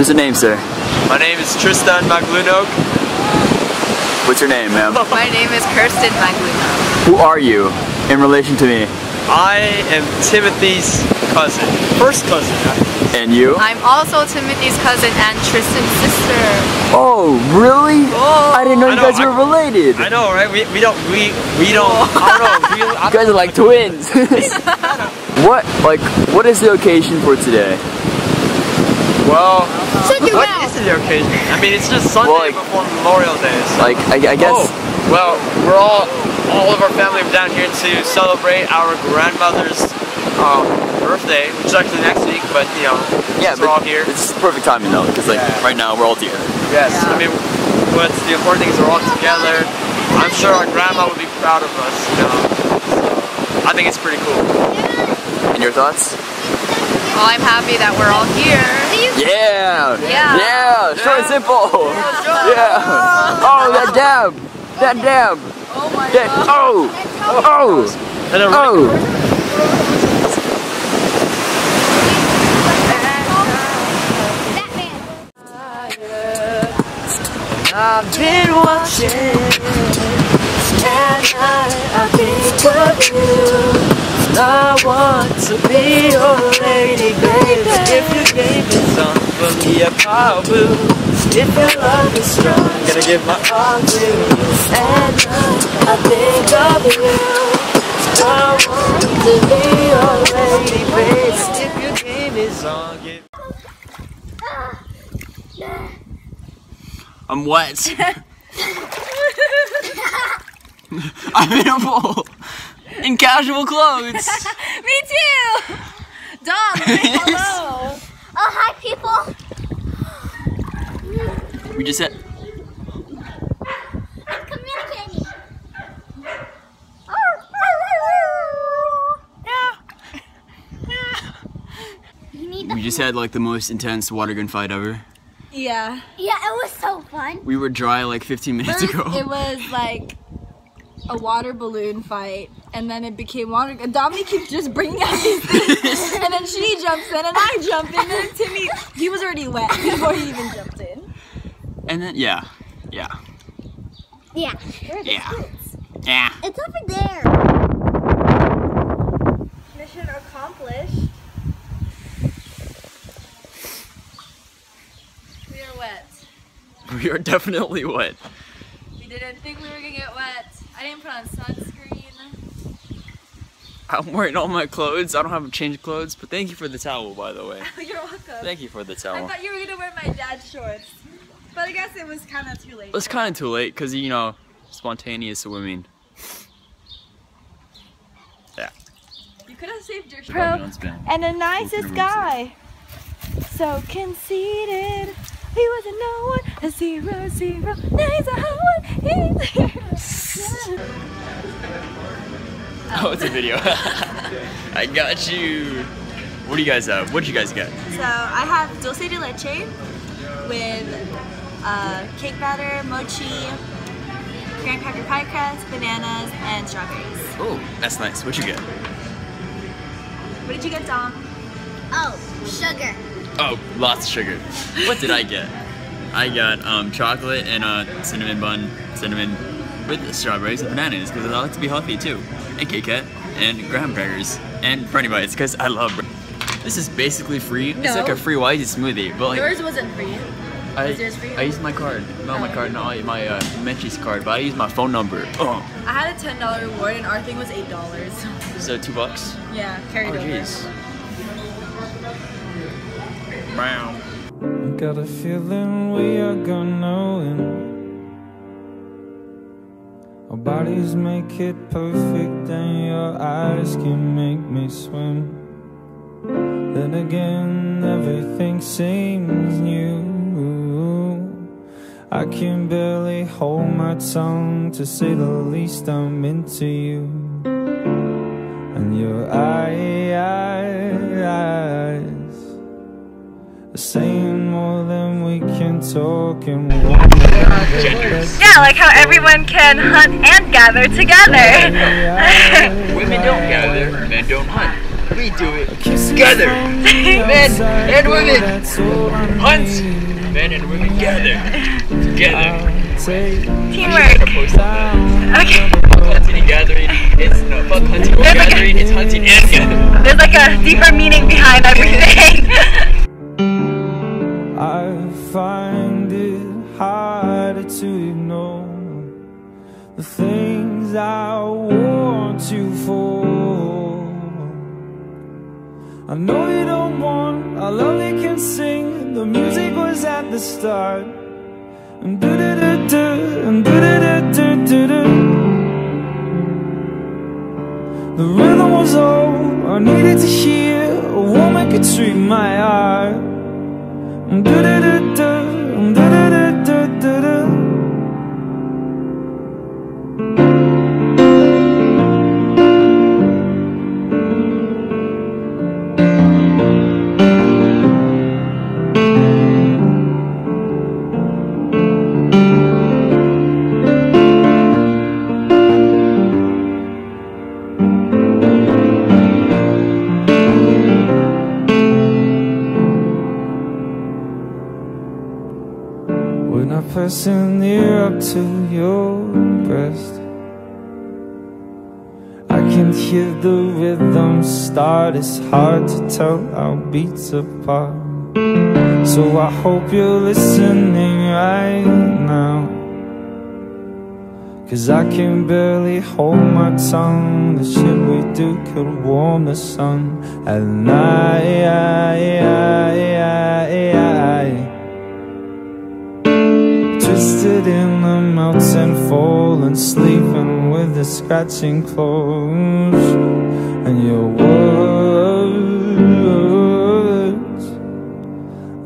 What is your name, sir? My name is Tristan Maglunok. What's your name, ma'am? My name is Kirsten Maglino. Who are you in relation to me? I am Timothy's cousin. First cousin. And you? I'm also Timothy's cousin and Tristan's sister. Oh, really? Oh. I didn't know I you know, guys I- were related. I know, right? We, we don't, we, we don't, oh. I don't know. We, I You guys are like twins. what, like, what is the occasion for today? Well, Shut your what mouth. is the occasion? I mean, it's just Sunday Well, like- before Memorial Day. So. Like, I, I guess. Oh, well, we're all, all of our family are down here to celebrate our grandmother's um, birthday, which is actually next week, but you know, yeah, since we're all here. It's perfect timing though, because like Yeah. right now we're all together. Yes, Yeah. I mean, what's the important thing is we're all together. I'm sure our grandma would be proud of us, you know. So, I think it's pretty cool. And your thoughts? Well, I'm happy that we're all here. Yeah. Yeah. Yeah. Short and simple. Yeah. Oh, that dab. That dab. Oh my That. Oh. Oh. And then Oh. I've been watching, and I, I think of you. I want to be your lady, baby. If you gave me some, believe I will. If your love is strong, I'm gonna give my all to you. And I, I think of you. I want to be your lady, baby. If you gave me some, give I'm wet. I'm in a pool. In casual clothes. Me too! Dom, say hello! Oh, hi, people. We just said. I'm communicating. Oh, you need the We just had like the most intense water gun fight ever. Yeah. Yeah, it was so fun. We were dry like 15 minutes First, ago. it was like a water balloon fight, and then it became water. And Dominique keeps just bringing out these things, and then she jumps in, and I jump in, and then Timmy, he was already wet before he even jumped in. And then yeah, yeah, Yeah. yeah, yeah. It's over there. Mission accomplished. We are wet. We are definitely wet. We didn't think we were gonna get wet. I didn't put on sunscreen. I'm wearing all my clothes. I don't have a change of clothes, but thank you for the towel, by the way. You're welcome. Thank you for the towel. I thought you were gonna wear my dad's shorts, but I guess it was kind of too late. It's kind of too late because you know, spontaneous swimming. Yeah. You could have saved your Pro- shirt. And And the nicest guy. So conceited. He was a no one, a zero, zero. Now he's a hot one. He's Oh, it's a video. I got you. What do you guys have? What would you guys get? So I have dulce de leche with uh, cake batter, mochi, graham cracker pie crust, bananas, and strawberries. Oh, that's nice. What'd you get? What did you get, Dom? Oh, sugar. Oh, lots of sugar. What did I get? I got um, chocolate and a cinnamon bun, cinnamon with strawberries and bananas because I like to be healthy too, and Kit Kat and graham crackers and Bernie bites because I love. Bre- this is basically free. It's like a free whitey smoothie, but like Yours wasn't free. I, yours free? I used my card, not my card, not my uh, Menchie's card, but I used my phone number. Oh, I had a ten dollar reward, and our thing was eight dollars. so two bucks. yeah, carried Oh over. jeez. Wow. Got a feeling we are gonna win. Our bodies make it perfect, and your eyes can make me swim. Then again, everything seems new. I can barely hold my tongue to say the least. I'm into you, and your eyes are saying more than we can talk and we won't Yeah, like how everyone can hunt and gather together. Women don't gather, men don't hunt. We do it together. Men and women. that's Hunt. Men and women gather together. I'll Teamwork. Post on that. Okay. Hunting and gathering. It's no fuck hunting and There's like a- gathering. It's hunting and gathering. There's like a deeper meaning behind everything. the things I want you for. I know you don't want, I love you can sing. The music was at the start. And do do do do, and do do do do do. The rhythm was all I needed to hear. A woman could treat my heart. Do do do do, do When I press an ear up to your breast. I can hear the rhythm start. It's hard to tell our beats apart. So I hope you're listening right now. Cause I can barely hold my tongue. The shit we do could warm the sun At night scratching clothes and your words.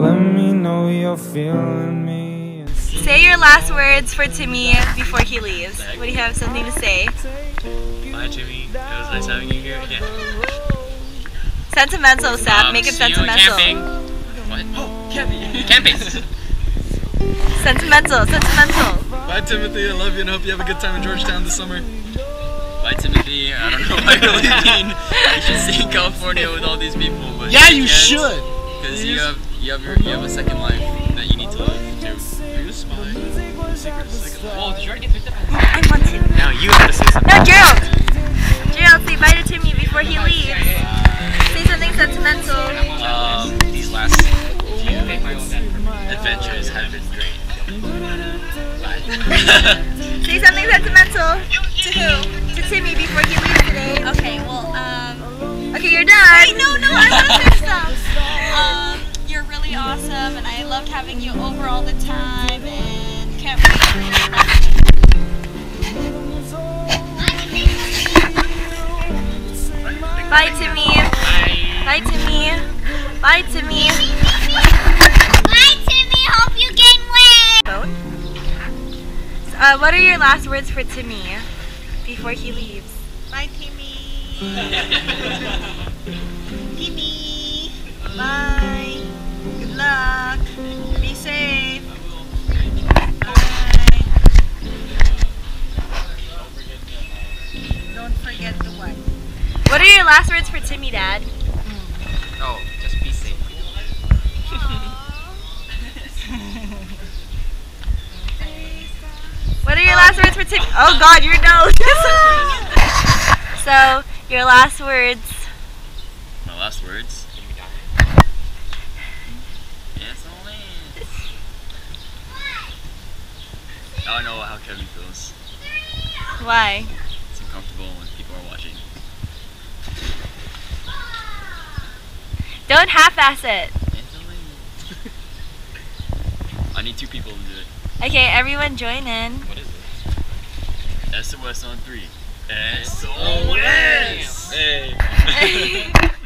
Let me know you're feeling me. Say your last words for Timmy before he leaves. What do you have something to say? Bye, Timmy. It was nice having you here. Yeah. Sentimental, Sap. Um, Make it see you sentimental. Camping. What? Oh, camping. camping. Sentimental, sentimental. Bye, Timothy. I love you and hope you have a good time in Georgetown this summer. Bye, Timothy. I don't know why you're leaving. You should stay in California with all these people. But Yeah, you should. Because you have you have your you have a second life that you need to live too. You a spy? Secret second. Oh, did you already get picked up? I want to. Now you have to say something. No, Gerald! Gerald, say bye to Timmy before he leaves. Say something sentimental. Um, these last few adventures have been great. Bye. Say something sentimental. To who? To Timmy before he leaves today. Okay, well, um, Okay, you're done. wait, no, no, I want to say stuff. Um, you're really awesome, and I loved having you over all the time, and can't wait for your Bye, Timmy. Bye, Timmy. Bye, Timmy. Uh, what are your last words for Timmy before he leaves? Bye, Timmy. Timmy. Bye. Good luck. Be safe. Bye. Don't forget the one. What are your last words for Timmy, Dad? Words for Timmy? Oh God, your nose. so your last words. My last words. Yes, only. Now I know how Kevin feels. Why? It's uncomfortable when people are watching. Don't half-ass it. I need two people to do it. Okay, everyone join in. SOS on three. SOS! Oh, hey!